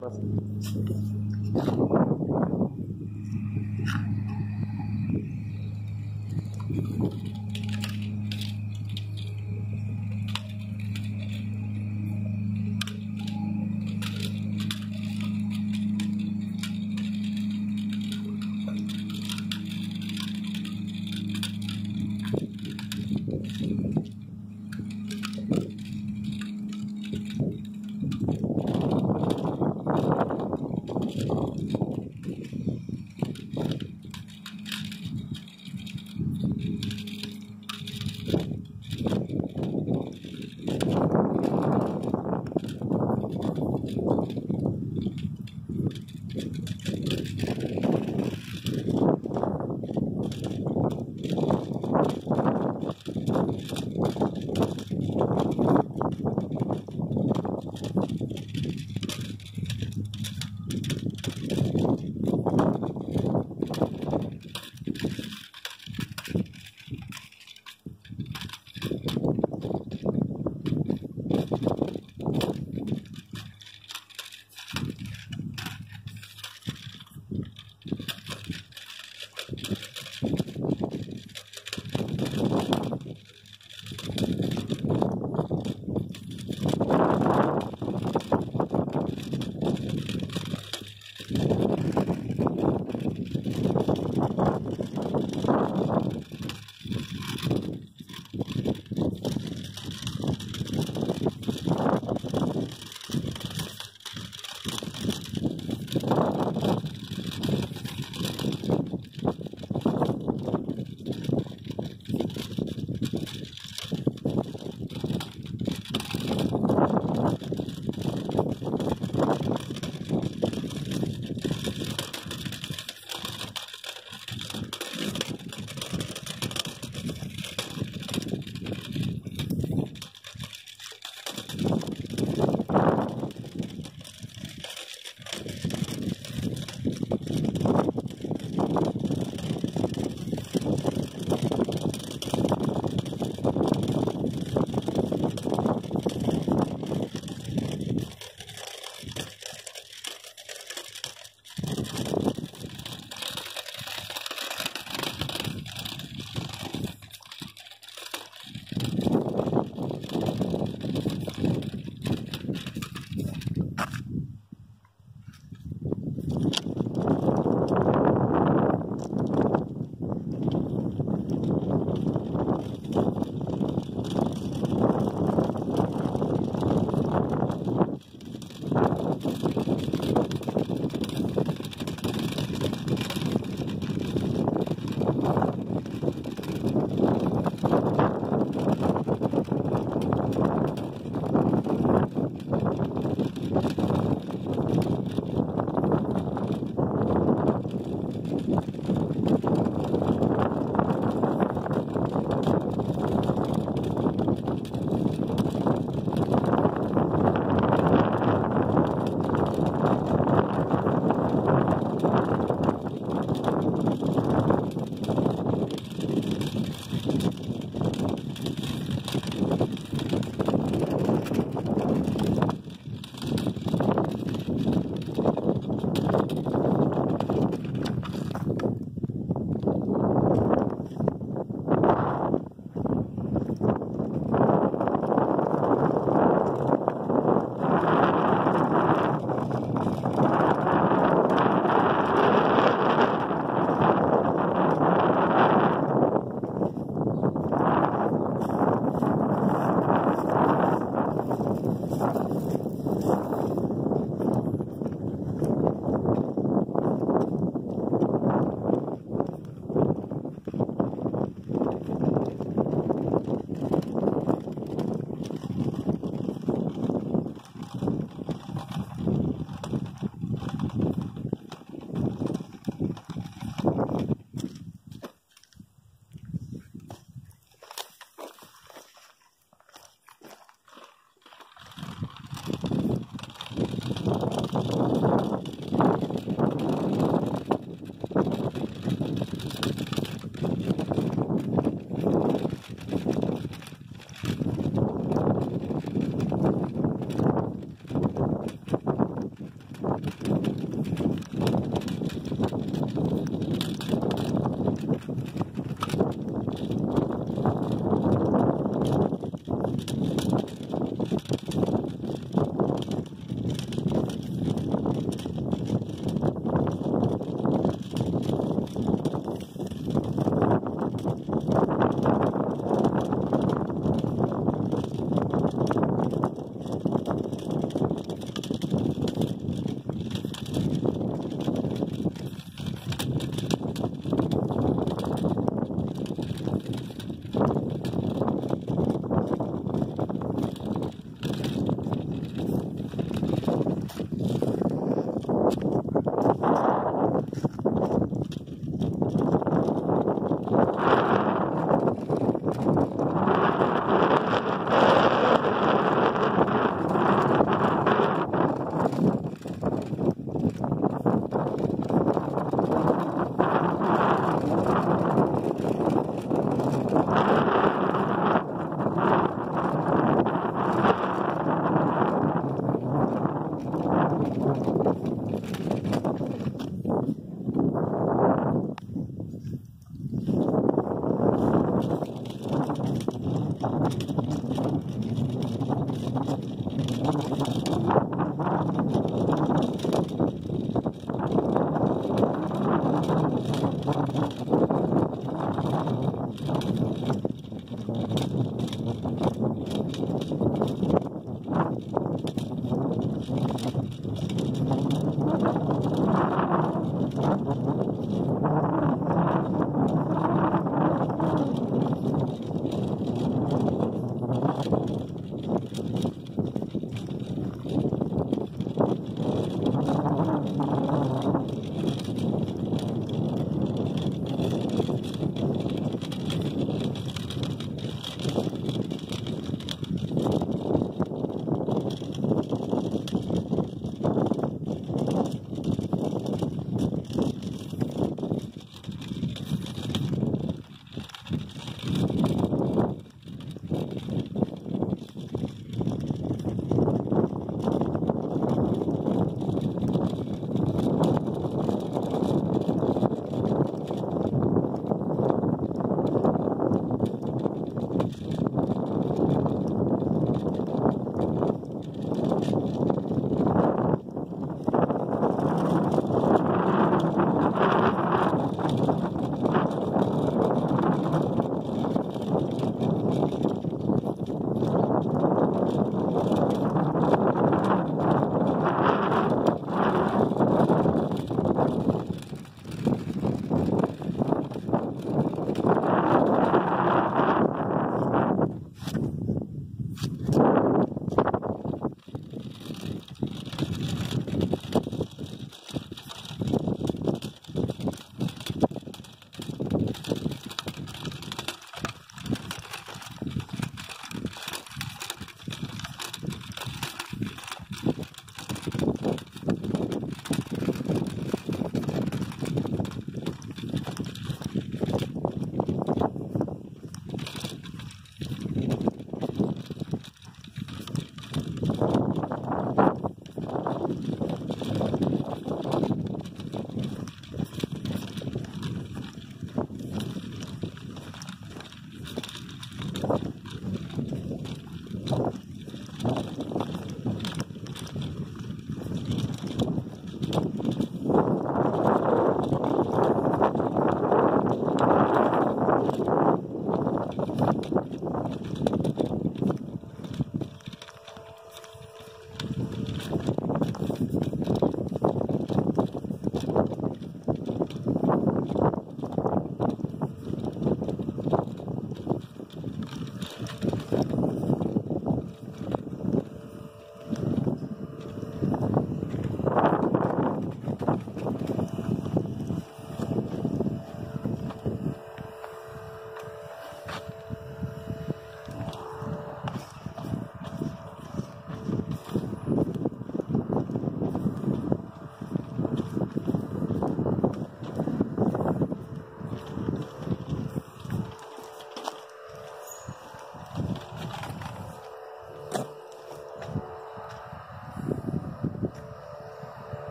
Gracias.